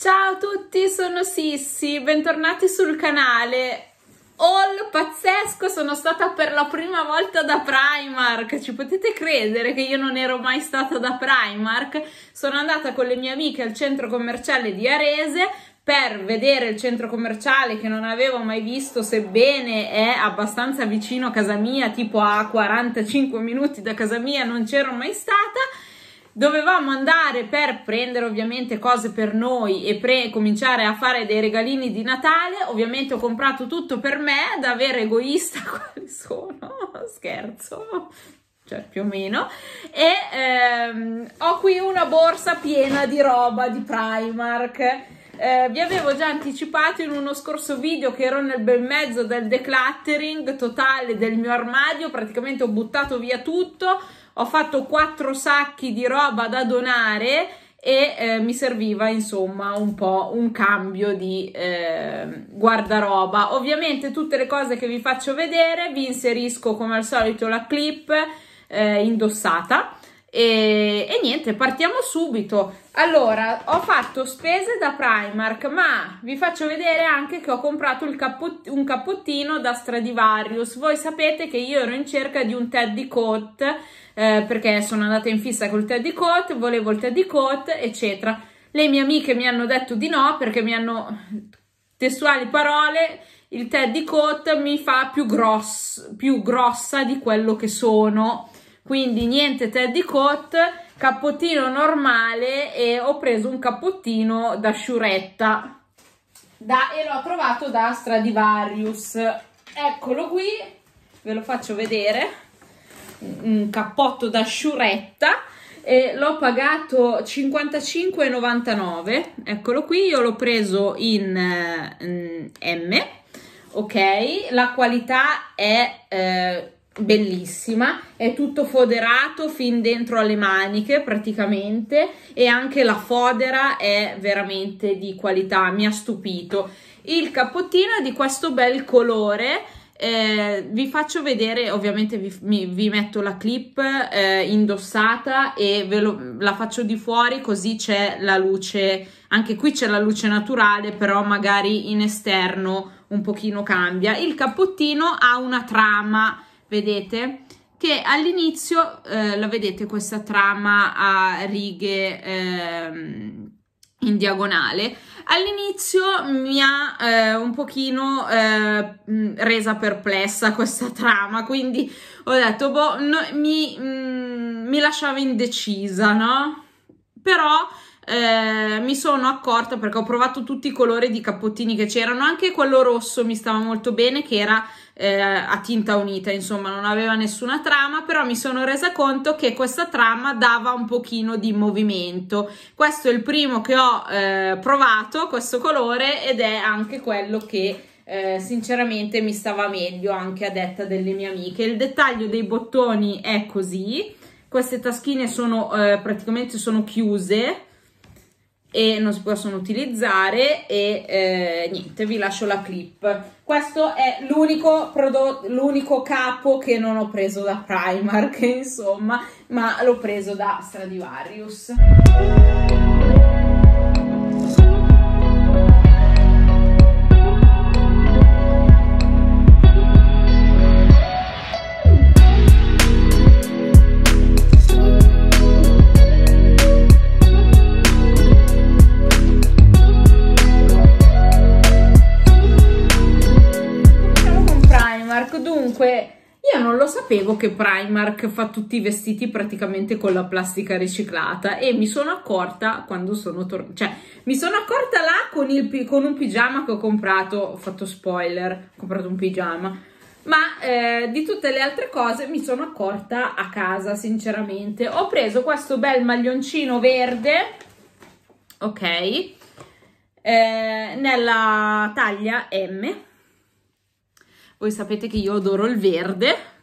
Ciao a tutti, sono Sissi, bentornati sul canale. Haul pazzesco, sono stata per la prima volta da Primark, ci potete credere che io non ero mai stata da Primark? Sono andata con le mie amiche al centro commerciale di Arese per vedere il centro commerciale che non avevo mai visto, sebbene è abbastanza vicino a casa mia, tipo a 45 minuti da casa mia, non c'ero mai stata dovevamo andare per prendere ovviamente cose per noi e pre- cominciare a fare dei regalini di Natale. Ovviamente ho comprato tutto per me, da vera egoista quali sono, scherzo, cioè più o meno. E ehm, ho qui una borsa piena di roba di Primark. Eh, vi avevo già anticipato in uno scorso video che ero nel bel mezzo del decluttering totale del mio armadio, praticamente ho buttato via tutto ho fatto quattro sacchi di roba da donare e eh, mi serviva insomma un po' un cambio di eh, guardaroba. Ovviamente tutte le cose che vi faccio vedere vi inserisco come al solito la clip eh, indossata e, e, niente, partiamo subito. Allora, ho fatto spese da Primark, ma vi faccio vedere anche che ho comprato cappott- un cappottino da Stradivarius. Voi sapete che io ero in cerca di un teddy coat eh, perché sono andata in fissa col teddy coat, volevo il teddy coat, eccetera. Le mie amiche mi hanno detto di no perché mi hanno testuali parole il teddy coat mi fa più, gross, più grossa di quello che sono quindi niente teddy coat, cappottino normale e ho preso un cappottino da sciuretta. Da, e l'ho trovato da Stradivarius. Eccolo qui, ve lo faccio vedere, un cappotto da sciuretta e l'ho pagato 55,99 eccolo qui io l'ho preso in, in M ok? La qualità è eh, bellissima, è tutto foderato fin dentro alle maniche praticamente e anche la fodera è veramente di qualità, mi ha stupito. Il cappottino è di questo bel colore, eh, vi faccio vedere, ovviamente vi, mi, vi metto la clip eh, indossata e ve lo, la faccio di fuori così c'è la luce, anche qui c'è la luce naturale, però magari in esterno un pochino cambia. Il cappottino ha una trama vedete? Che all'inizio eh, la vedete questa trama a righe eh, in diagonale. All'inizio mi ha eh, un pochino eh, resa perplessa questa trama quindi ho detto boh no, mi, mh, mi lasciava indecisa no? Però eh, mi sono accorta perché ho provato tutti i colori di cappottini che c'erano, anche quello rosso mi stava molto bene che era eh, a tinta unita, insomma non aveva nessuna trama, però mi sono resa conto che questa trama dava un pochino di movimento. Questo è il primo che ho eh, provato, questo colore, ed è anche quello che eh, sinceramente mi stava meglio anche a detta delle mie amiche. Il dettaglio dei bottoni è così, queste taschine sono eh, praticamente sono chiuse e non si possono utilizzare e eh, niente vi lascio la clip. Questo è l'unico prodotto l'unico capo che non ho preso da Primark insomma ma l'ho preso da Stradivarius sapevo che Primark fa tutti i vestiti praticamente con la plastica riciclata e mi sono accorta quando sono tornata, cioè mi sono accorta là con, il, con un pigiama che ho comprato, ho fatto spoiler, ho comprato un pigiama, ma eh, di tutte le altre cose mi sono accorta a casa sinceramente. Ho preso questo bel maglioncino verde, ok, eh, nella taglia M voi sapete che io adoro il verde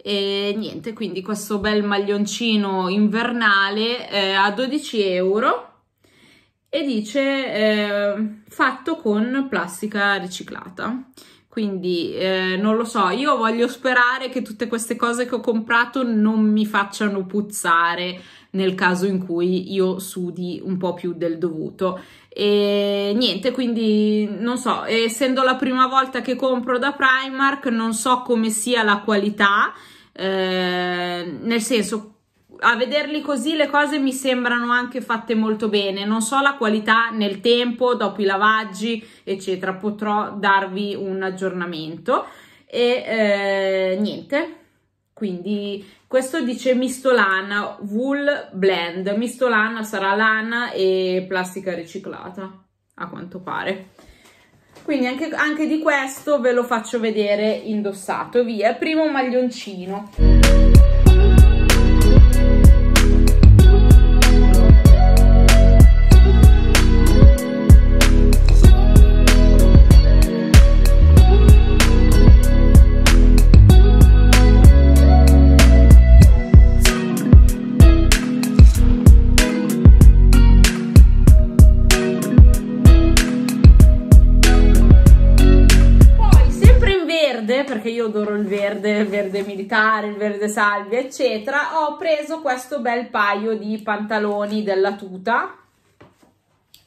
e niente, quindi questo bel maglioncino invernale eh, a 12 euro e dice eh, fatto con plastica riciclata quindi eh, non lo so, io voglio sperare che tutte queste cose che ho comprato non mi facciano puzzare nel caso in cui io sudi un po' più del dovuto. E niente, quindi non so, essendo la prima volta che compro da Primark, non so come sia la qualità, eh, nel senso a vederli così le cose mi sembrano anche fatte molto bene. Non so la qualità nel tempo, dopo i lavaggi, eccetera. Potrò darvi un aggiornamento. E eh, niente. Quindi questo dice mistolana wool blend. Mistolana sarà lana e plastica riciclata, a quanto pare. Quindi anche, anche di questo ve lo faccio vedere indossato. Via, primo maglioncino. Perché io adoro il verde, il verde militare, il verde salvia, eccetera, ho preso questo bel paio di pantaloni della tuta,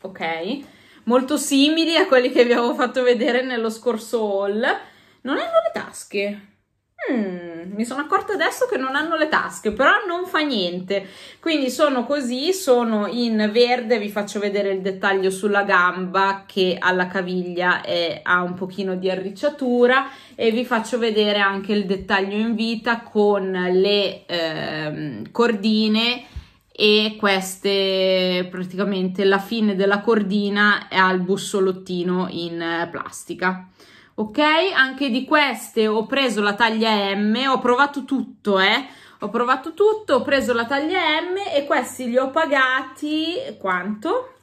ok? Molto simili a quelli che vi avevo fatto vedere nello scorso haul. Non hanno le tasche, Mm, mi sono accorta adesso che non hanno le tasche, però non fa niente. Quindi sono così, sono in verde, vi faccio vedere il dettaglio sulla gamba che alla caviglia è, ha un pochino di arricciatura e vi faccio vedere anche il dettaglio in vita con le eh, cordine e queste praticamente la fine della cordina è al bussolottino in plastica ok? Anche di queste ho preso la taglia M, ho provato tutto, eh? Ho provato tutto, ho preso la taglia M e questi li ho pagati, quanto?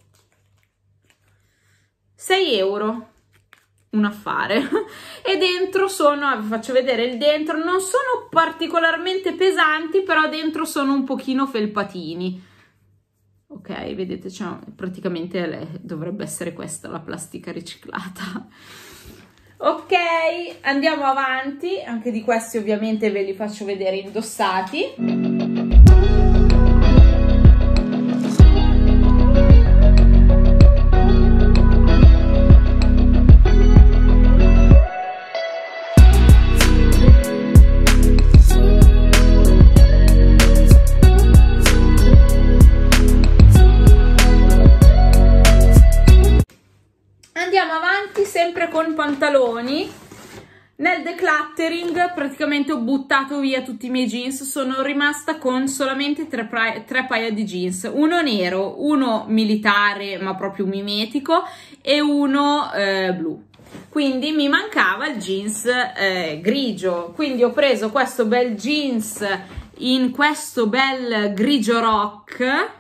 6 euro un affare e dentro sono vi faccio vedere il dentro non sono particolarmente pesanti però dentro sono un pochino felpatini ok vedete cioè, praticamente dovrebbe essere questa la plastica riciclata Ok, andiamo avanti, anche di questi ovviamente ve li faccio vedere indossati. Decluttering praticamente ho buttato via tutti i miei jeans, sono rimasta con solamente tre, tre, paia di jeans, uno nero, uno militare ma proprio mimetico e uno eh, blu. Quindi mi mancava il jeans eh, grigio, quindi ho preso questo bel jeans in questo bel grigio rock,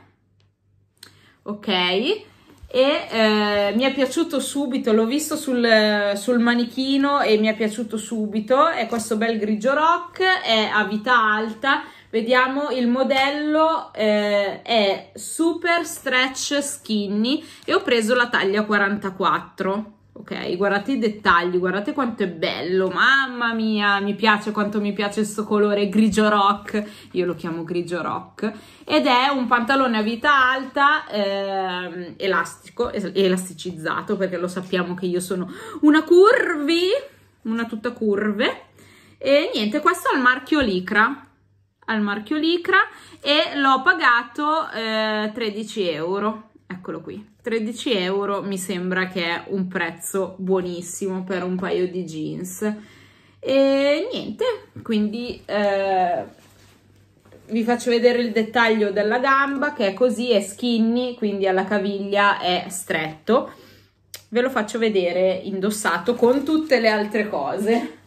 ok? E eh, mi è piaciuto subito, l'ho visto sul, sul, manichino e mi è piaciuto subito, è questo bel grigio rock, è a vita alta, vediamo il modello eh, è super stretch skinny e ho preso la taglia 44 ok? Guardate i dettagli, guardate quanto è bello, mamma mia, mi piace quanto mi piace questo colore grigio rock, io lo chiamo grigio rock, ed è un pantalone a vita alta, eh, elastico, elasticizzato, perché lo sappiamo che io sono una curvi, una tutta curve, e niente, questo è il marchio Licra, al marchio Licra, e l'ho pagato eh, 13 euro, eccolo qui. 13 euro mi sembra che è un prezzo buonissimo per un paio di jeans. E niente quindi eh, vi faccio vedere il dettaglio della gamba che è così è skinny quindi alla caviglia è stretto. Ve lo faccio vedere indossato con tutte le altre cose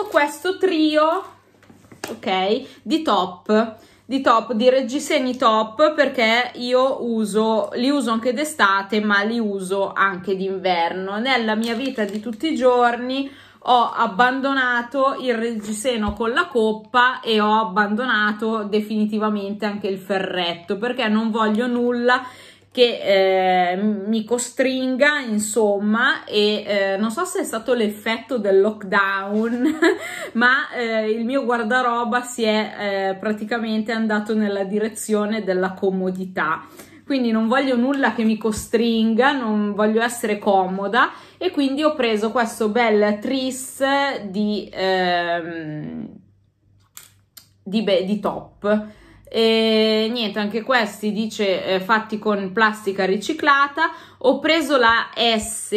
preso questo trio, ok, di top di top, di reggiseni top perché io uso, li uso anche d'estate ma li uso anche d'inverno. Nella mia vita di tutti i giorni ho abbandonato il reggiseno con la coppa e ho abbandonato definitivamente anche il ferretto perché non voglio nulla che eh, mi costringa, insomma, e eh, non so se è stato l'effetto del lockdown, ma eh, il mio guardaroba si è eh, praticamente andato nella direzione della comodità. Quindi non voglio nulla che mi costringa, non voglio essere comoda e quindi ho preso questo bel tris di, ehm, di, di top e niente anche questi dice eh, fatti con plastica riciclata. Ho preso la S.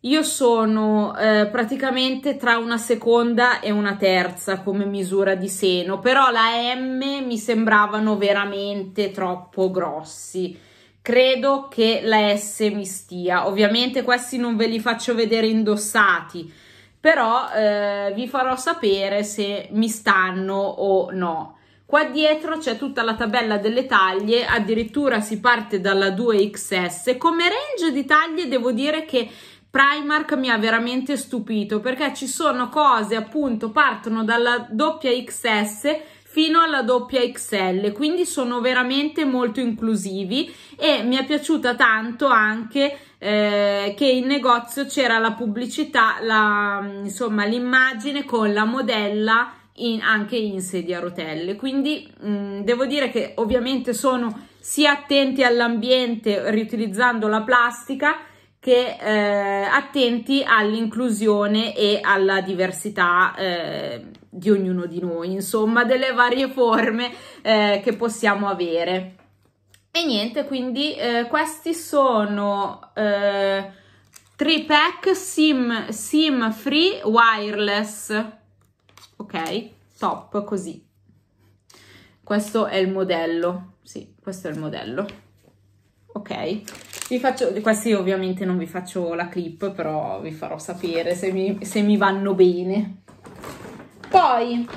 Io sono eh, praticamente tra una seconda e una terza come misura di seno però la M mi sembravano veramente troppo grossi. Credo che la S mi stia. Ovviamente questi non ve li faccio vedere indossati però eh, vi farò sapere se mi stanno o no Qua dietro c'è tutta la tabella delle taglie, addirittura si parte dalla 2XS. Come range di taglie devo dire che Primark mi ha veramente stupito perché ci sono cose appunto partono dalla doppia XS fino alla doppia XL, quindi sono veramente molto inclusivi e mi è piaciuta tanto anche eh, che in negozio c'era la pubblicità, la, insomma l'immagine con la modella in, anche in sedia a rotelle. Quindi mh, mm, devo dire che ovviamente sono sia attenti all'ambiente riutilizzando la plastica che eh, attenti all'inclusione e alla diversità eh, di ognuno di noi, insomma, delle varie forme eh, che possiamo avere. E niente, quindi eh, questi sono eh, 3 pack SIM, SIM free wireless ok? Top, così. Questo è il modello, sì, questo è il modello. Ok, vi faccio, questi ovviamente non vi faccio la clip, però vi farò sapere se mi, se mi vanno bene. Poi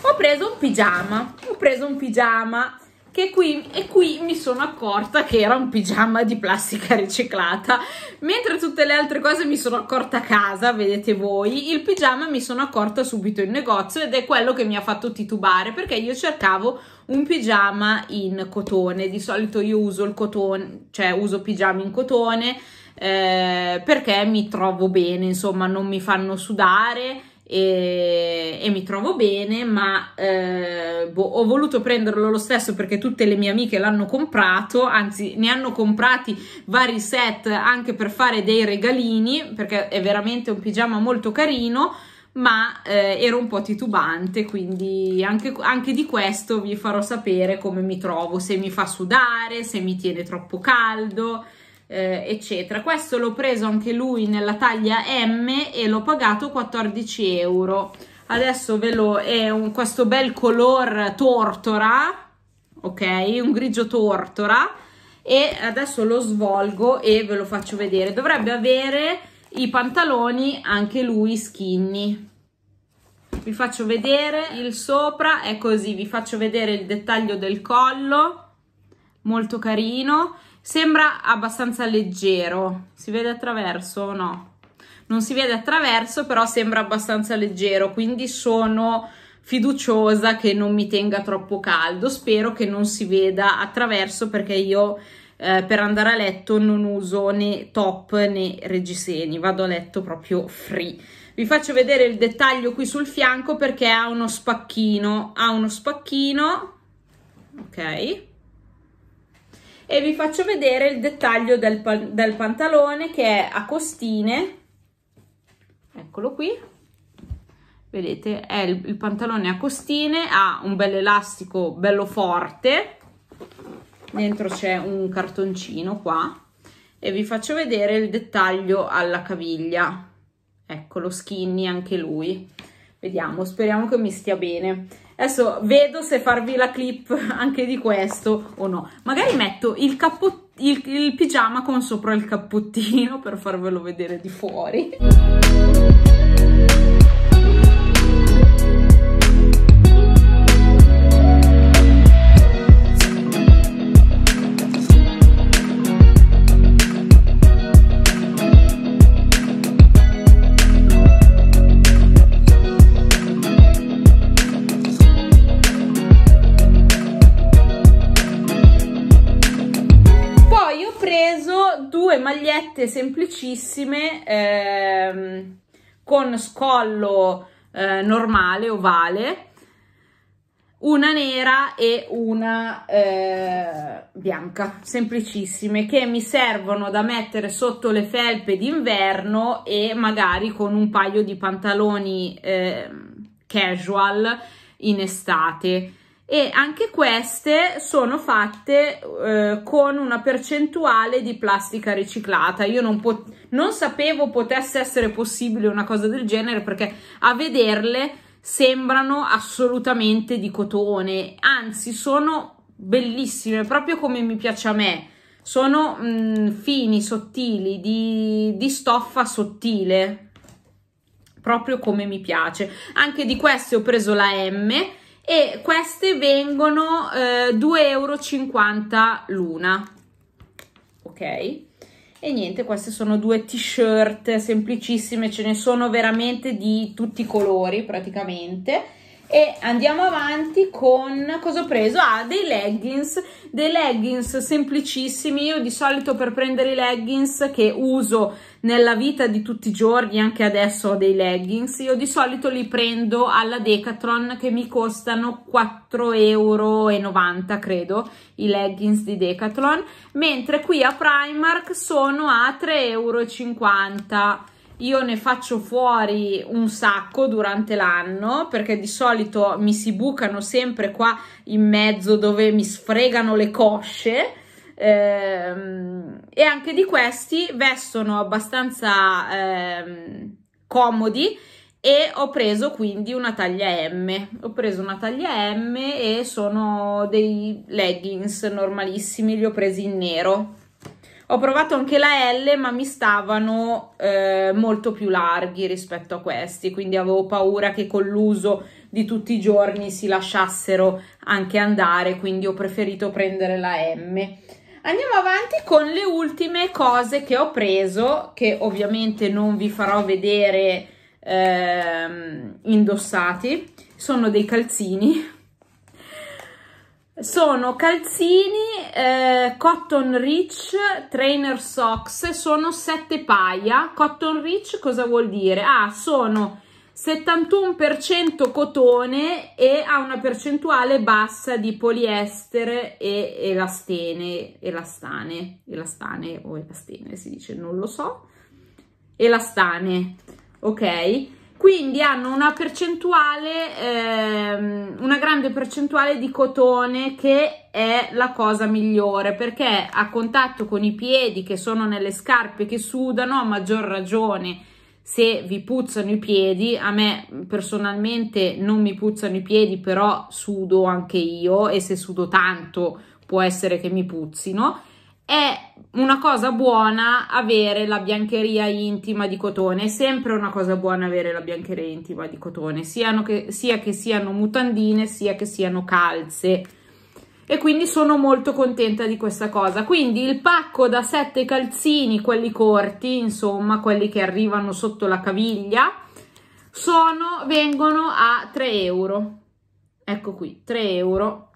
ho preso un pigiama, ho preso un pigiama che qui, e qui mi sono accorta che era un pigiama di plastica riciclata. Mentre tutte le altre cose mi sono accorta a casa vedete voi il pigiama mi sono accorta subito in negozio ed è quello che mi ha fatto titubare perché io cercavo un pigiama in cotone. Di solito io uso il cotone cioè uso pigiami in cotone eh, perché mi trovo bene insomma non mi fanno sudare e, e mi trovo bene, ma eh, boh, ho voluto prenderlo lo stesso perché tutte le mie amiche l'hanno comprato, anzi ne hanno comprati vari set anche per fare dei regalini, perché è veramente un pigiama molto carino, ma eh, ero un po' titubante, quindi anche, anche di questo vi farò sapere come mi trovo, se mi fa sudare, se mi tiene troppo caldo eh, eccetera. Questo l'ho preso anche lui nella taglia M e l'ho pagato 14 euro. Adesso ve lo è un, questo bel color tortora, ok? Un grigio tortora e adesso lo svolgo e ve lo faccio vedere. Dovrebbe avere i pantaloni anche lui skinny. Vi faccio vedere il sopra, è così, vi faccio vedere il dettaglio del collo, molto carino Sembra abbastanza leggero. Si vede attraverso o no? Non si vede attraverso, però sembra abbastanza leggero, quindi sono fiduciosa che non mi tenga troppo caldo. Spero che non si veda attraverso perché io eh, per andare a letto non uso né top né reggiseni, vado a letto proprio free. Vi faccio vedere il dettaglio qui sul fianco perché ha uno spacchino, ha uno spacchino, ok? E vi faccio vedere il dettaglio del, del pantalone che è a costine. Eccolo qui. Vedete è il, il pantalone a costine ha un bel elastico bello forte. Dentro c'è un cartoncino qua. E vi faccio vedere il dettaglio alla caviglia. Ecco lo skinny anche lui. Vediamo speriamo che mi stia bene Adesso vedo se farvi la clip anche di questo o no. Magari metto il, il, il pigiama con sopra il cappottino per farvelo vedere di fuori. Due magliette semplicissime ehm, con scollo eh, normale, ovale, una nera e una eh, bianca, semplicissime, che mi servono da mettere sotto le felpe d'inverno e magari con un paio di pantaloni eh, casual in estate. E anche queste sono fatte eh, con una percentuale di plastica riciclata. Io non, non sapevo potesse essere possibile una cosa del genere perché a vederle sembrano assolutamente di cotone, anzi sono bellissime, proprio come mi piace a me. Sono mh, mm, fini, sottili, di, di stoffa sottile, proprio come mi piace. Anche di queste ho preso la M e queste vengono eh, 2,50 euro l'una. Ok? E niente, queste sono due t-shirt semplicissime, ce ne sono veramente di tutti i colori praticamente e andiamo avanti con cosa ho preso? Ah, dei leggings, dei leggings semplicissimi. Io di solito per prendere i leggings che uso nella vita di tutti i giorni, anche adesso ho dei leggings, io di solito li prendo alla Decathlon che mi costano 4,90 euro, credo, i leggings di Decathlon, mentre qui a Primark sono a 3,50 euro io ne faccio fuori un sacco durante l'anno perché di solito mi si bucano sempre qua in mezzo dove mi sfregano le cosce. Ehm, e anche di questi vestono abbastanza ehm, comodi e ho preso quindi una taglia M. Ho preso una taglia M e sono dei leggings normalissimi li ho presi in nero ho provato anche la L, ma mi stavano eh, molto più larghi rispetto a questi, quindi avevo paura che con l'uso di tutti i giorni si lasciassero anche andare, quindi ho preferito prendere la M. Andiamo avanti con le ultime cose che ho preso, che ovviamente non vi farò vedere eh, indossati. Sono dei calzini sono calzini eh, Cotton Rich Trainer Socks, sono sette paia. Cotton Rich cosa vuol dire? Ah, sono 71% cotone e ha una percentuale bassa di poliestere e elastene, elastane, elastane o elastene si dice, non lo so, elastane, ok? Quindi hanno una percentuale, ehm, una grande percentuale di cotone che è la cosa migliore perché a contatto con i piedi che sono nelle scarpe che sudano a maggior ragione se vi puzzano i piedi, a me personalmente non mi puzzano i piedi però sudo anche io e se sudo tanto può essere che mi puzzino è una cosa buona avere la biancheria intima di cotone, è sempre una cosa buona avere la biancheria intima di cotone, che, sia che siano mutandine sia che siano calze e quindi sono molto contenta di questa cosa. Quindi il pacco da 7 calzini, quelli corti, insomma, quelli che arrivano sotto la caviglia, sono, vengono a 3 euro. Ecco qui, 3 euro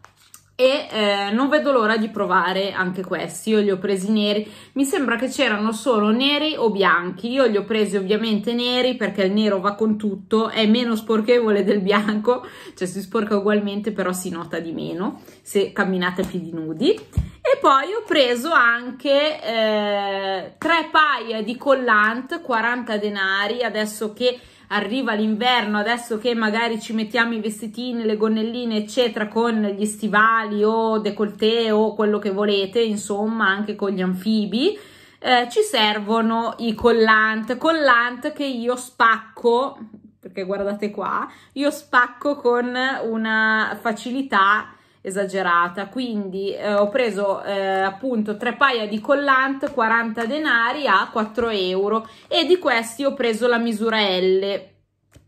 e eh, non vedo l'ora di provare anche questi. Io li ho presi neri. Mi sembra che c'erano solo neri o bianchi. Io li ho presi ovviamente neri perché il nero va con tutto. È meno sporchevole del bianco. Cioè si sporca ugualmente però si nota di meno se camminate a piedi nudi. E poi ho preso anche eh, tre paia di collant 40 denari. Adesso che arriva l'inverno, adesso che magari ci mettiamo i vestitini, le gonnelline, eccetera, con gli stivali o decolleté o quello che volete, insomma, anche con gli anfibi, eh, ci servono i collant, collant che io spacco, perché guardate qua, io spacco con una facilità esagerata. Quindi eh, ho preso eh, appunto tre paia di collant 40 denari a 4 euro. E di questi ho preso la misura L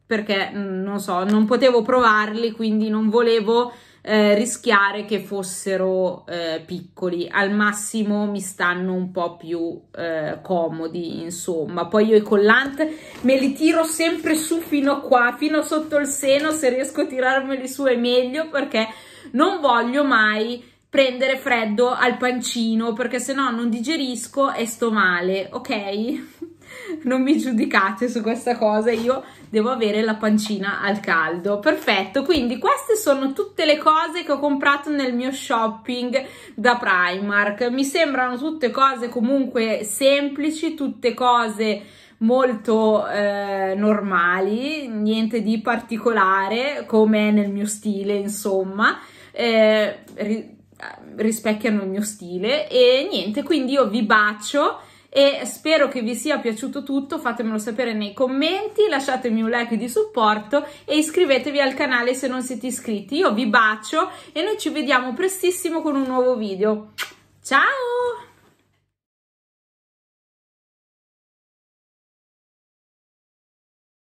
perché mm, non so non potevo provarli quindi non volevo eh, rischiare che fossero eh, piccoli. Al massimo mi stanno un po' più eh, comodi insomma. Poi io i collant me li tiro sempre su fino qua fino sotto il seno se riesco a tirarmeli su è meglio perché non voglio mai prendere freddo al pancino perché se no non digerisco e sto male, ok? non mi giudicate su questa cosa, io devo avere la pancina al caldo. Perfetto, quindi queste sono tutte le cose che ho comprato nel mio shopping da Primark. Mi sembrano tutte cose comunque semplici, tutte cose molto eh, normali, niente di particolare, come è nel mio stile, insomma. Eh, rispecchiano il mio stile e niente, quindi io vi bacio e spero che vi sia piaciuto tutto, fatemelo sapere nei commenti, lasciatemi un like di supporto e iscrivetevi al canale se non siete iscritti. Io vi bacio e noi ci vediamo prestissimo con un nuovo video. Ciao!